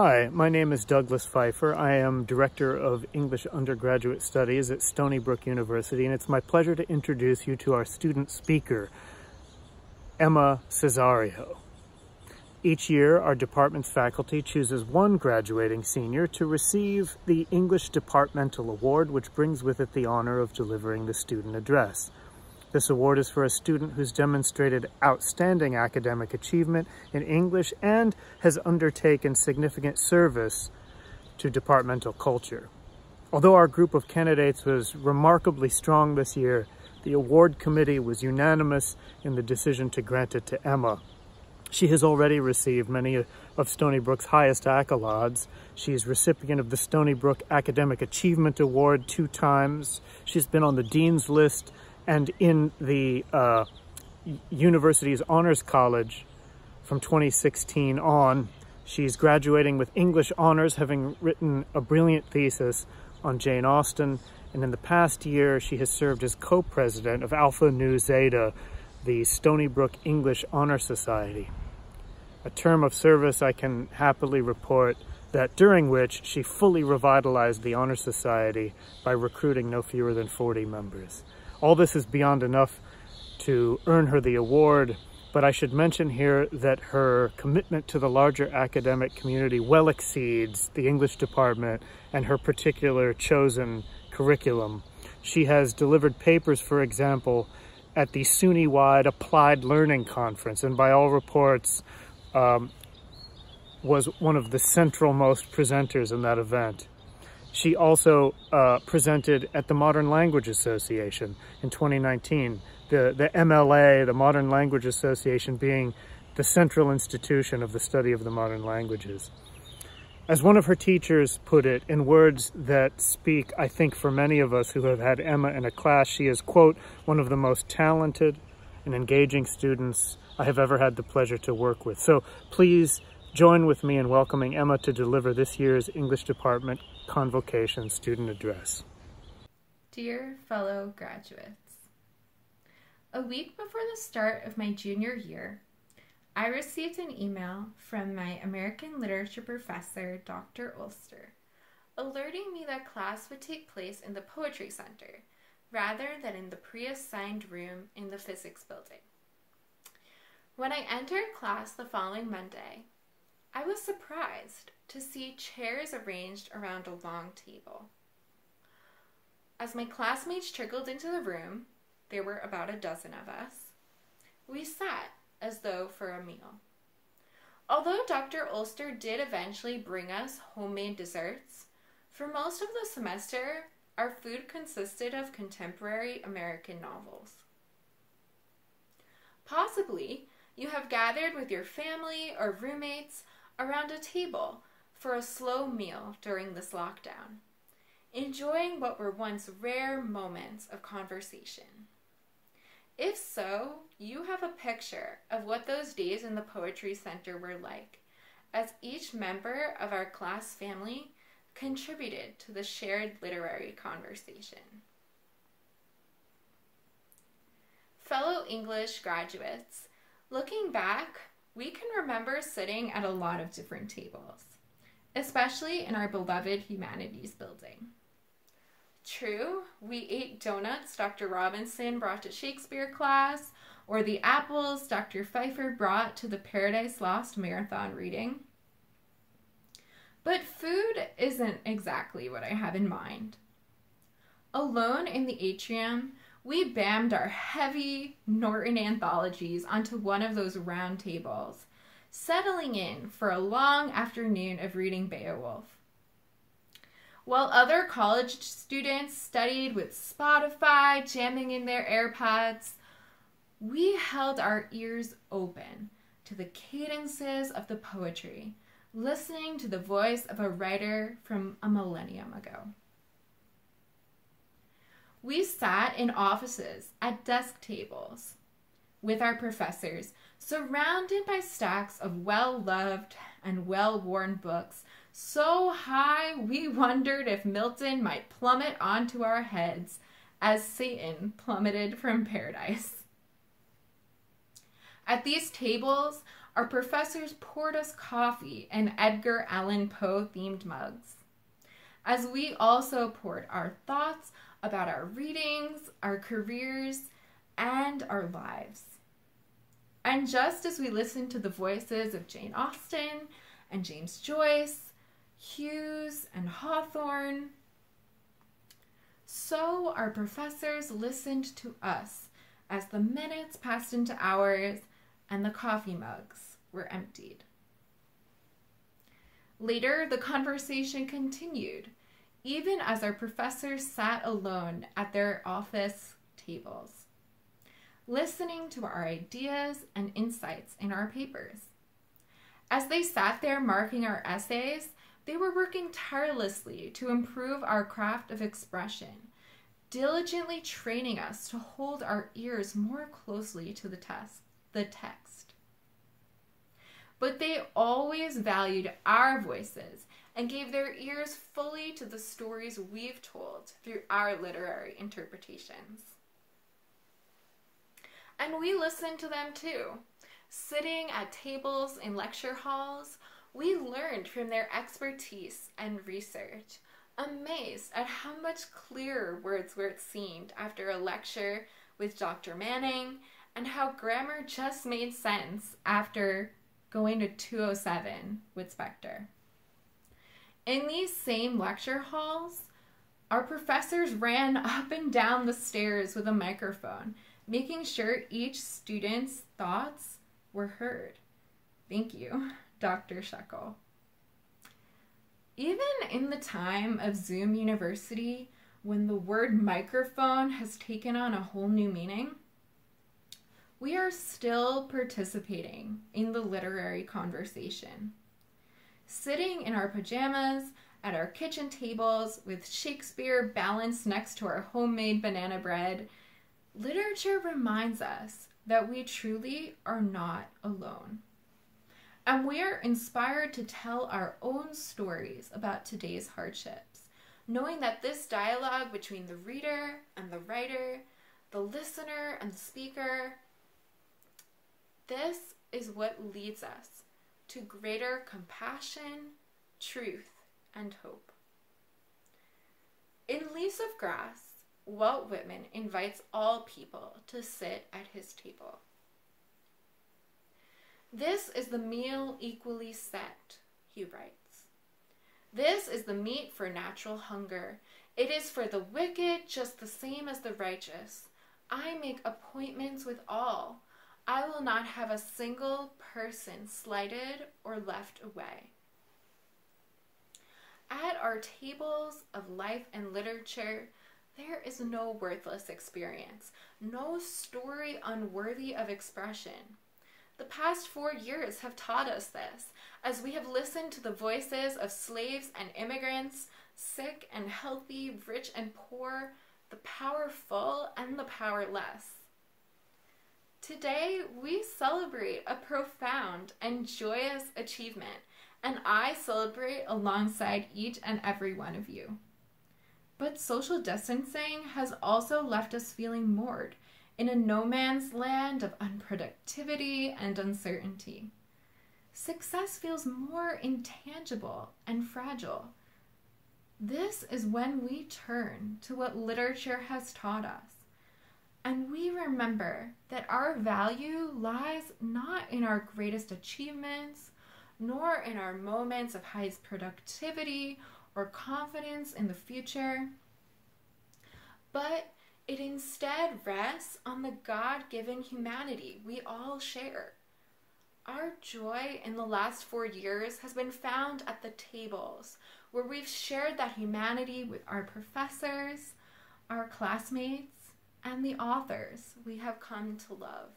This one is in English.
Hi, my name is Douglas Pfeiffer. I am Director of English Undergraduate Studies at Stony Brook University, and it's my pleasure to introduce you to our student speaker, Emma Cesario. Each year, our department's faculty chooses one graduating senior to receive the English Departmental Award, which brings with it the honor of delivering the student address. This award is for a student who's demonstrated outstanding academic achievement in English and has undertaken significant service to departmental culture. Although our group of candidates was remarkably strong this year, the award committee was unanimous in the decision to grant it to Emma. She has already received many of Stony Brook's highest accolades. She is recipient of the Stony Brook Academic Achievement Award two times. She's been on the Dean's List and in the uh, university's Honors College from 2016 on. She's graduating with English honors, having written a brilliant thesis on Jane Austen. And in the past year, she has served as co-president of Alpha Nu Zeta, the Stony Brook English Honor Society. A term of service I can happily report that during which she fully revitalized the Honor Society by recruiting no fewer than 40 members. All this is beyond enough to earn her the award, but I should mention here that her commitment to the larger academic community well exceeds the English department and her particular chosen curriculum. She has delivered papers, for example, at the SUNY-wide Applied Learning Conference, and by all reports, um, was one of the central most presenters in that event. She also uh, presented at the Modern Language Association in 2019, the, the MLA, the Modern Language Association, being the central institution of the study of the modern languages. As one of her teachers put it in words that speak, I think, for many of us who have had Emma in a class, she is, quote, one of the most talented and engaging students I have ever had the pleasure to work with. So please join with me in welcoming Emma to deliver this year's English Department Convocation Student Address. Dear fellow graduates, a week before the start of my junior year, I received an email from my American Literature professor, Dr. Ulster, alerting me that class would take place in the Poetry Center rather than in the pre-assigned room in the physics building. When I entered class the following Monday, I was surprised to see chairs arranged around a long table. As my classmates trickled into the room, there were about a dozen of us, we sat as though for a meal. Although Dr. Ulster did eventually bring us homemade desserts, for most of the semester, our food consisted of contemporary American novels. Possibly, you have gathered with your family or roommates around a table for a slow meal during this lockdown, enjoying what were once rare moments of conversation. If so, you have a picture of what those days in the Poetry Center were like, as each member of our class family contributed to the shared literary conversation. Fellow English graduates, looking back, we can remember sitting at a lot of different tables, especially in our beloved humanities building. True, we ate donuts Dr. Robinson brought to Shakespeare class, or the apples Dr. Pfeiffer brought to the Paradise Lost marathon reading. But food isn't exactly what I have in mind. Alone in the atrium, we bammed our heavy Norton anthologies onto one of those round tables, settling in for a long afternoon of reading Beowulf. While other college students studied with Spotify jamming in their AirPods, we held our ears open to the cadences of the poetry, listening to the voice of a writer from a millennium ago. We sat in offices at desk tables with our professors, surrounded by stacks of well loved and well worn books, so high we wondered if Milton might plummet onto our heads as Satan plummeted from paradise. At these tables, our professors poured us coffee in Edgar Allan Poe themed mugs. As we also poured our thoughts about our readings, our careers, and our lives. And just as we listened to the voices of Jane Austen and James Joyce, Hughes and Hawthorne, so our professors listened to us as the minutes passed into hours and the coffee mugs were emptied. Later, the conversation continued, even as our professors sat alone at their office tables, listening to our ideas and insights in our papers. As they sat there marking our essays, they were working tirelessly to improve our craft of expression, diligently training us to hold our ears more closely to the test, the text. But they always valued our voices and gave their ears fully to the stories we've told through our literary interpretations. And we listened to them too. Sitting at tables in lecture halls, we learned from their expertise and research, amazed at how much clearer Wordsworth seemed after a lecture with Dr. Manning, and how grammar just made sense after going to 207 with Spector. In these same lecture halls, our professors ran up and down the stairs with a microphone, making sure each student's thoughts were heard. Thank you, Dr. Shekel. Even in the time of Zoom University, when the word microphone has taken on a whole new meaning, we are still participating in the literary conversation sitting in our pajamas at our kitchen tables with Shakespeare balanced next to our homemade banana bread, literature reminds us that we truly are not alone. And we are inspired to tell our own stories about today's hardships, knowing that this dialogue between the reader and the writer, the listener and the speaker, this is what leads us to greater compassion, truth, and hope. In Leaves of Grass, Walt Whitman invites all people to sit at his table. This is the meal equally set, he writes. This is the meat for natural hunger. It is for the wicked just the same as the righteous. I make appointments with all I will not have a single person slighted or left away. At our tables of life and literature, there is no worthless experience, no story unworthy of expression. The past four years have taught us this, as we have listened to the voices of slaves and immigrants, sick and healthy, rich and poor, the powerful and the powerless. Today, we celebrate a profound and joyous achievement, and I celebrate alongside each and every one of you. But social distancing has also left us feeling moored in a no man's land of unproductivity and uncertainty. Success feels more intangible and fragile. This is when we turn to what literature has taught us and we remember that our value lies not in our greatest achievements, nor in our moments of highest productivity or confidence in the future, but it instead rests on the God given humanity we all share. Our joy in the last four years has been found at the tables where we've shared that humanity with our professors, our classmates, and the authors we have come to love.